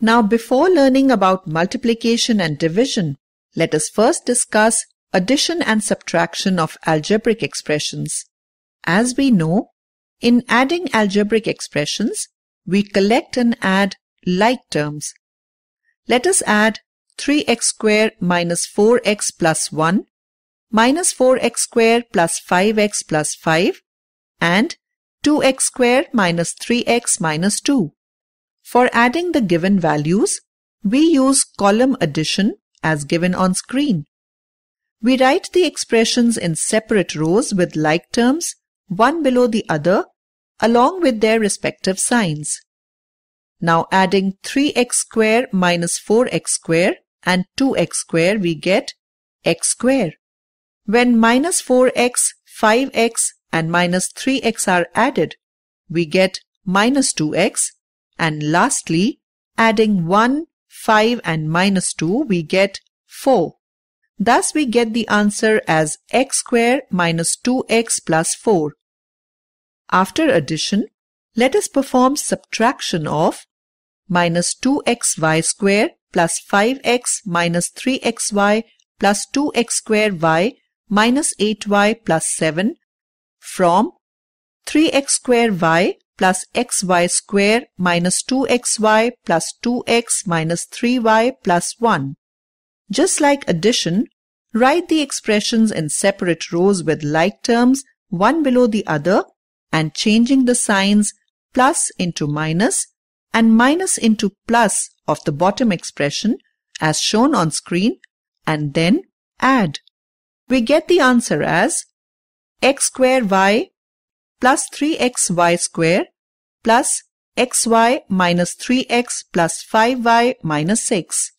Now before learning about multiplication and division, let us first discuss addition and subtraction of algebraic expressions. As we know, in adding algebraic expressions, we collect and add like terms. Let us add 3x squared minus 4x plus 1, minus 4x squared plus 5x plus 5, and 2x squared minus 3x minus 2. For adding the given values, we use column addition as given on screen. We write the expressions in separate rows with like terms, one below the other, along with their respective signs. Now adding 3x square minus 4x square and 2x square we get x square. When minus 4x, 5x and minus 3x are added, we get minus 2x and lastly adding 1, 5 and minus 2 we get 4. Thus we get the answer as x square minus 2x plus 4. After addition, let us perform subtraction of minus 2xy square plus 5x minus 3xy plus 2x square y minus 8y plus 7 from 3x square y plus xy square minus 2xy plus 2x minus 3y plus 1. Just like addition, write the expressions in separate rows with like terms one below the other and changing the signs plus into minus and minus into plus of the bottom expression as shown on screen and then add. We get the answer as x square y plus 3xy square plus xy minus 3x plus 5y minus 6.